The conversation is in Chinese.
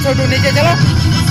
छोटू नीचे चलो